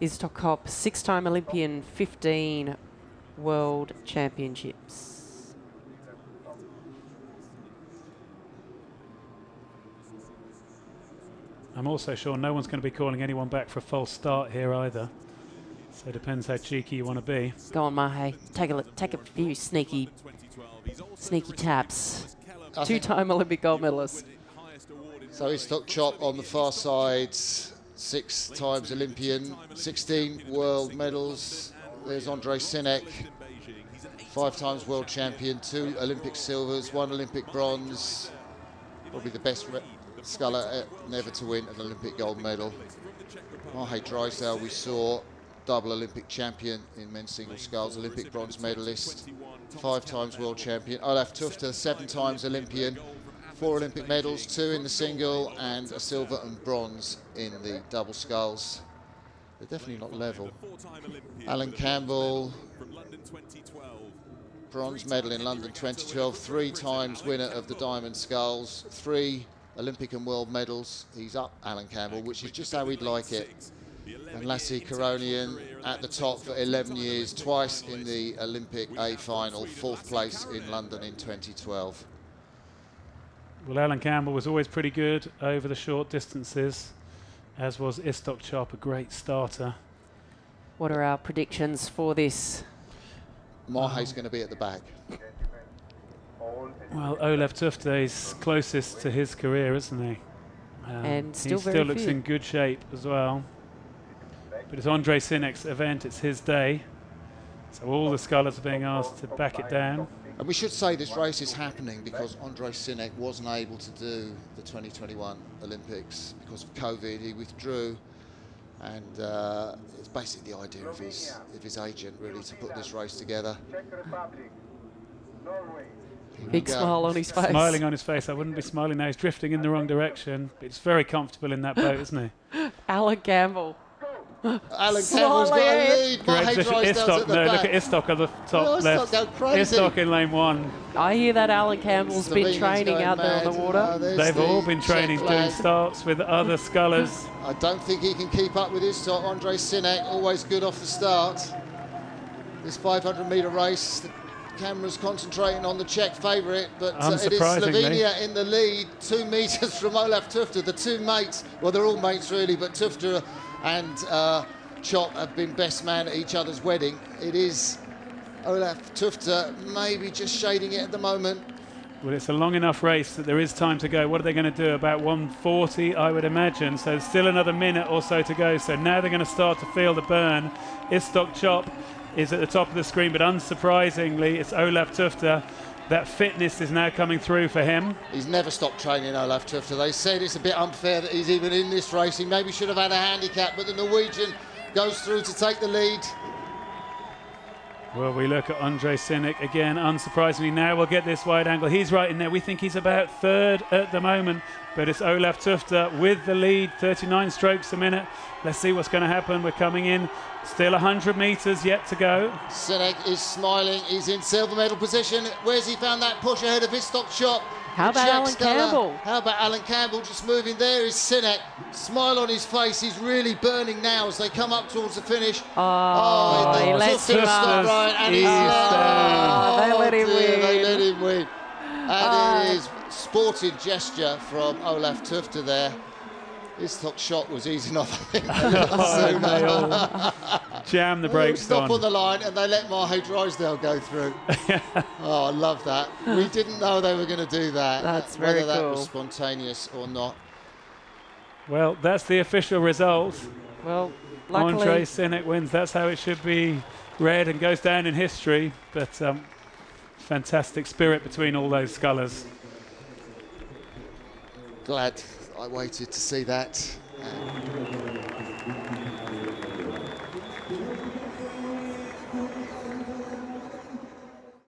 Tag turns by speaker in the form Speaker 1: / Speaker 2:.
Speaker 1: Iztok Cop, six-time Olympian, 15 World Championships.
Speaker 2: I'm also sure no one's going to be calling anyone back for a false start here either. So it depends how cheeky you want to be.
Speaker 1: Go on, Mahe. Take a look, take a few sneaky, sneaky taps. Two-time Olympic gold medalist.
Speaker 3: So Iztok Cop on the far side, six times Olympian, 16 world medals. There's Ondrej Synek, five times world champion, two Olympic silvers, one Olympic bronze. Probably the best sculler never to win an Olympic gold medal. Mahe Drysdale, we saw, double Olympic champion in men's single sculls, Olympic bronze medalist, five times world champion. Olaf Tufte, seven times Olympian, four Olympic medals, two in the single and a silver and bronze in the double sculls. They're definitely not level. Alan Campbell, bronze medal in London 2012, three times winner of the Diamond Sculls, three Olympic and world medals. He's up, Alan Campbell, which is just how we'd like it. And Lassi Karonen at the top for 11 years, twice in the Olympic A final, fourth place in London in 2012.
Speaker 2: Well, Alan Campbell was always pretty good over the short distances, as was Iztok Cop, a great starter.
Speaker 1: What are our predictions for this?
Speaker 3: Mahe's going to be at the back.
Speaker 2: Well, Olaf Tufte is closest to his career, isn't he?
Speaker 1: Um, and still
Speaker 2: he still looks
Speaker 1: fit.
Speaker 2: in good shape as well. But it's Ondrej Synek's event, it's his day. So all the scullers are being asked to back it down.
Speaker 3: And we should say this race is happening because Ondrej Synek wasn't able to do the 2021 Olympics because of COVID. He withdrew, and uh, it's basically the idea of his of his agent really to put this race together.
Speaker 1: Big smile on his face.
Speaker 2: Smiling on his face. I wouldn't be smiling now. He's drifting in the wrong direction. It's very comfortable in that boat, isn't
Speaker 1: he? Alan Campbell.
Speaker 3: Alan Campbell's got a lead.
Speaker 2: Great position. Iztok, no, look at Iztok at the top left. Iztok in lane one.
Speaker 1: I hear that Alan Campbell's been training out there on the water.
Speaker 3: Uh,
Speaker 2: They've
Speaker 3: the
Speaker 2: all been training doing starts with other scullers.
Speaker 3: I don't think he can keep up with Iztok. Ondrej Synek, always good off the start. This 500 metre race, the camera's concentrating on the Czech favourite, but uh, it is Slovenia in the lead, two metres from Olaf Tufte. The two mates, well, they're all mates really, but Tufte and uh, Cop have been best man at each other's wedding. It is Olaf Tufte maybe just shading it at the moment.
Speaker 2: Well, it's a long enough race that there is time to go. What are they going to do? About 140, I would imagine. So still another minute or so to go. So now they're going to start to feel the burn. Iztok Cop is at the top of the screen, but unsurprisingly, it's Olaf Tufte that fitness is now coming through for him.
Speaker 3: He's never stopped training Olaf Tufte. They said it's a bit unfair that he's even in this race. He maybe should have had a handicap, but the Norwegian goes through to take the lead.
Speaker 2: Well, we look at Ondrej Synek again. Unsurprisingly, now we'll get this wide angle. He's right in there. We think he's about third at the moment, but it's Olaf Tufte with the lead, 39 strokes a minute. Let's see what's going to happen. We're coming in. Still 100 metres yet to go.
Speaker 3: Synek is smiling. He's in silver medal position. Where's he found that push ahead of Iztok Cop?
Speaker 1: How about Alan Campbell?
Speaker 3: How about Alan Campbell just moving there is Synek. Smile on his face. He's really burning now as they come up towards the finish.
Speaker 1: Oh, oh they let him
Speaker 3: stop right and he's
Speaker 1: oh, they let him
Speaker 3: dear,
Speaker 1: win.
Speaker 3: They let him win. And oh. it is sporting gesture from Olaf Tufte there. His top shot was easy enough.
Speaker 2: oh, jam the brakes
Speaker 3: Stop
Speaker 2: on.
Speaker 3: on the line and they let Mahe Drysdale go through. oh, I love that. We didn't know they were going to do that.
Speaker 1: That's very
Speaker 3: Whether
Speaker 1: very
Speaker 3: that
Speaker 1: cool.
Speaker 3: was spontaneous or not.
Speaker 2: Well, that's the official result.
Speaker 1: Well, luckily...
Speaker 2: Ondrej Synek wins. That's how it should be read and goes down in history. But um, fantastic spirit between all those scullers.
Speaker 3: Glad I waited to see that. And